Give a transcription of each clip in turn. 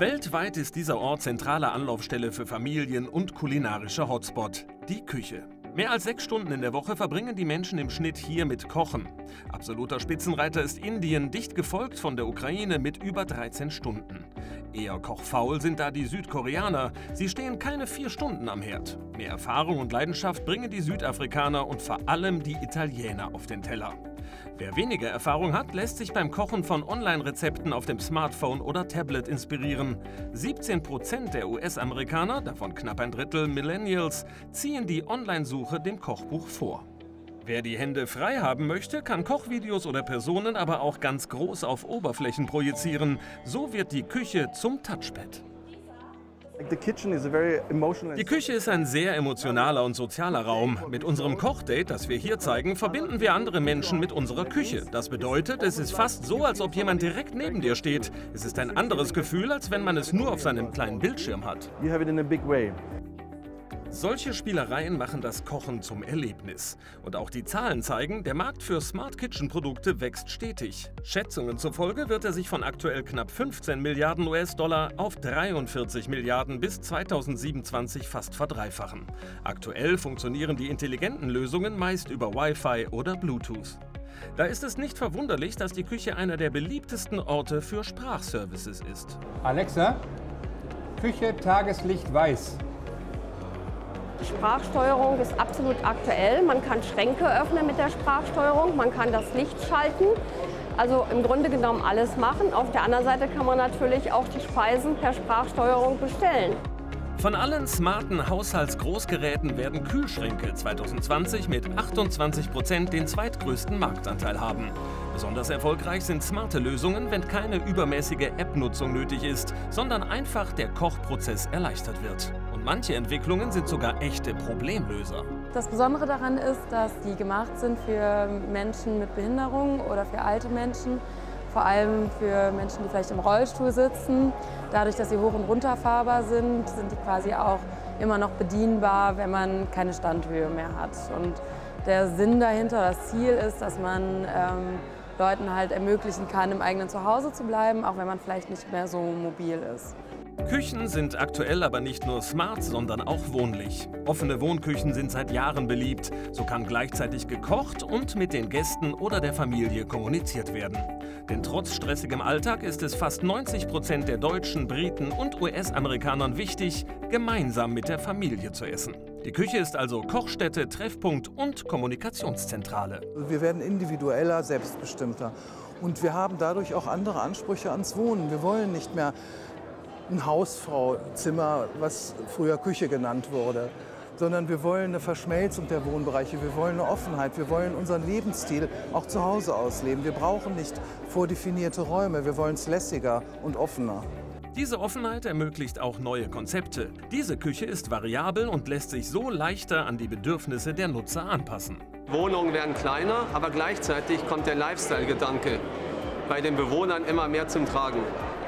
Weltweit ist dieser Ort zentrale Anlaufstelle für Familien und kulinarischer Hotspot, die Küche. Mehr als sechs Stunden in der Woche verbringen die Menschen im Schnitt hier mit Kochen. Absoluter Spitzenreiter ist Indien, dicht gefolgt von der Ukraine mit über 13 Stunden. Eher kochfaul sind da die Südkoreaner. Sie stehen keine vier Stunden am Herd. Mehr Erfahrung und Leidenschaft bringen die Südafrikaner und vor allem die Italiener auf den Teller. Wer weniger Erfahrung hat, lässt sich beim Kochen von Online-Rezepten auf dem Smartphone oder Tablet inspirieren. 17 Prozent der US-Amerikaner, davon knapp ein Drittel Millennials, ziehen die Online-Suche dem Kochbuch vor. Wer die Hände frei haben möchte, kann Kochvideos oder Personen aber auch ganz groß auf Oberflächen projizieren. So wird die Küche zum Touchpad. Die Küche ist ein sehr emotionaler und sozialer Raum. Mit unserem Kochdate, das wir hier zeigen, verbinden wir andere Menschen mit unserer Küche. Das bedeutet, es ist fast so, als ob jemand direkt neben dir steht. Es ist ein anderes Gefühl, als wenn man es nur auf seinem kleinen Bildschirm hat. Solche Spielereien machen das Kochen zum Erlebnis. Und auch die Zahlen zeigen, der Markt für Smart Kitchen Produkte wächst stetig. Schätzungen zufolge wird er sich von aktuell knapp 15 Milliarden US-Dollar auf 43 Milliarden bis 2027 fast verdreifachen. Aktuell funktionieren die intelligenten Lösungen meist über Wi-Fi oder Bluetooth. Da ist es nicht verwunderlich, dass die Küche einer der beliebtesten Orte für Sprachservices ist. Alexa, Küche Tageslicht weiß. Sprachsteuerung ist absolut aktuell. Man kann Schränke öffnen mit der Sprachsteuerung, man kann das Licht schalten. Also im Grunde genommen alles machen. Auf der anderen Seite kann man natürlich auch die Speisen per Sprachsteuerung bestellen. Von allen smarten Haushaltsgroßgeräten werden Kühlschränke 2020 mit 28 Prozent den zweitgrößten Marktanteil haben. Besonders erfolgreich sind smarte Lösungen, wenn keine übermäßige App-Nutzung nötig ist, sondern einfach der Kochprozess erleichtert wird. Und manche Entwicklungen sind sogar echte Problemlöser. Das Besondere daran ist, dass die gemacht sind für Menschen mit Behinderung oder für alte Menschen, vor allem für Menschen, die vielleicht im Rollstuhl sitzen. Dadurch, dass sie hoch- und runterfahrbar sind, sind die quasi auch immer noch bedienbar, wenn man keine Standhöhe mehr hat. Und der Sinn dahinter, das Ziel ist, dass man ähm, Leuten halt ermöglichen kann, im eigenen Zuhause zu bleiben, auch wenn man vielleicht nicht mehr so mobil ist. Küchen sind aktuell aber nicht nur smart, sondern auch wohnlich. Offene Wohnküchen sind seit Jahren beliebt. So kann gleichzeitig gekocht und mit den Gästen oder der Familie kommuniziert werden. Denn trotz stressigem Alltag ist es fast 90 Prozent der Deutschen, Briten und US-Amerikanern wichtig, gemeinsam mit der Familie zu essen. Die Küche ist also Kochstätte, Treffpunkt und Kommunikationszentrale. Wir werden individueller, selbstbestimmter. Und wir haben dadurch auch andere Ansprüche ans Wohnen. Wir wollen nicht mehr ein Hausfrauzimmer, was früher Küche genannt wurde, sondern wir wollen eine Verschmelzung der Wohnbereiche, wir wollen eine Offenheit, wir wollen unseren Lebensstil auch zu Hause ausleben. Wir brauchen nicht vordefinierte Räume, wir wollen es lässiger und offener. Diese Offenheit ermöglicht auch neue Konzepte. Diese Küche ist variabel und lässt sich so leichter an die Bedürfnisse der Nutzer anpassen. Wohnungen werden kleiner, aber gleichzeitig kommt der Lifestyle-Gedanke bei den Bewohnern immer mehr zum Tragen.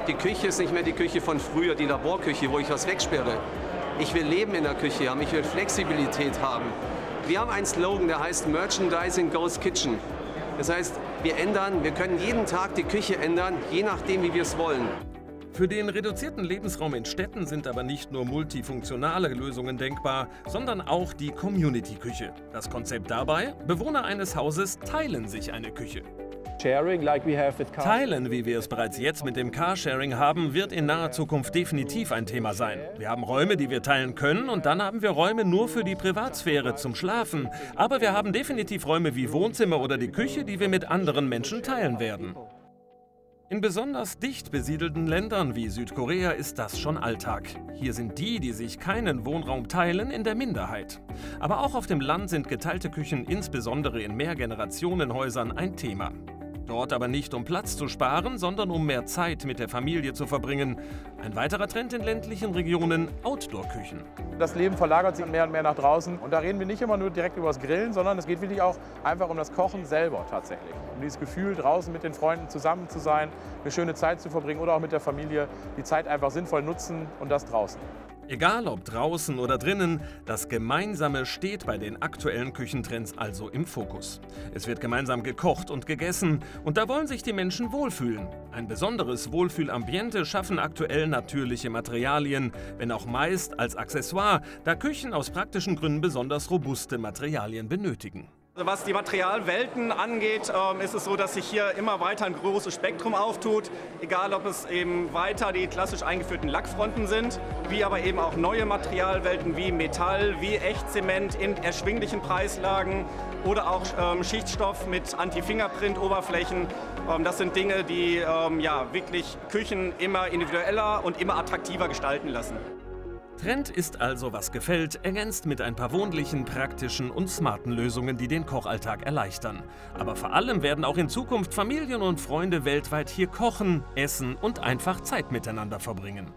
Die Küche ist nicht mehr die Küche von früher, die Laborküche, wo ich was wegsperre. Ich will Leben in der Küche haben, ich will Flexibilität haben. Wir haben einen Slogan, der heißt Merchandising Goes Kitchen. Das heißt, wir ändern, wir können jeden Tag die Küche ändern, je nachdem, wie wir es wollen. Für den reduzierten Lebensraum in Städten sind aber nicht nur multifunktionale Lösungen denkbar, sondern auch die Community-Küche. Das Konzept dabei, Bewohner eines Hauses teilen sich eine Küche. Teilen, wie wir es bereits jetzt mit dem Carsharing haben, wird in naher Zukunft definitiv ein Thema sein. Wir haben Räume, die wir teilen können und dann haben wir Räume nur für die Privatsphäre zum Schlafen. Aber wir haben definitiv Räume wie Wohnzimmer oder die Küche, die wir mit anderen Menschen teilen werden. In besonders dicht besiedelten Ländern wie Südkorea ist das schon Alltag. Hier sind die, die sich keinen Wohnraum teilen, in der Minderheit. Aber auch auf dem Land sind geteilte Küchen insbesondere in Mehrgenerationenhäusern ein Thema. Dort aber nicht um Platz zu sparen, sondern um mehr Zeit mit der Familie zu verbringen. Ein weiterer Trend in ländlichen Regionen, Outdoor-Küchen. Das Leben verlagert sich mehr und mehr nach draußen. Und da reden wir nicht immer nur direkt über das Grillen, sondern es geht wirklich auch einfach um das Kochen selber tatsächlich. Um dieses Gefühl, draußen mit den Freunden zusammen zu sein, eine schöne Zeit zu verbringen oder auch mit der Familie, die Zeit einfach sinnvoll nutzen und das draußen. Egal ob draußen oder drinnen, das Gemeinsame steht bei den aktuellen Küchentrends also im Fokus. Es wird gemeinsam gekocht und gegessen und da wollen sich die Menschen wohlfühlen. Ein besonderes Wohlfühlambiente schaffen aktuell natürliche Materialien, wenn auch meist als Accessoire, da Küchen aus praktischen Gründen besonders robuste Materialien benötigen. Was die Materialwelten angeht, ähm, ist es so, dass sich hier immer weiter ein großes Spektrum auftut. Egal, ob es eben weiter die klassisch eingeführten Lackfronten sind, wie aber eben auch neue Materialwelten wie Metall, wie Echtzement in erschwinglichen Preislagen oder auch ähm, Schichtstoff mit Anti-Fingerprint-Oberflächen. Ähm, das sind Dinge, die ja, wirklich Küchen immer individueller und immer attraktiver gestalten lassen. Trend ist also, was gefällt, ergänzt mit ein paar wohnlichen, praktischen und smarten Lösungen, die den Kochalltag erleichtern. Aber vor allem werden auch in Zukunft Familien und Freunde weltweit hier kochen, essen und einfach Zeit miteinander verbringen.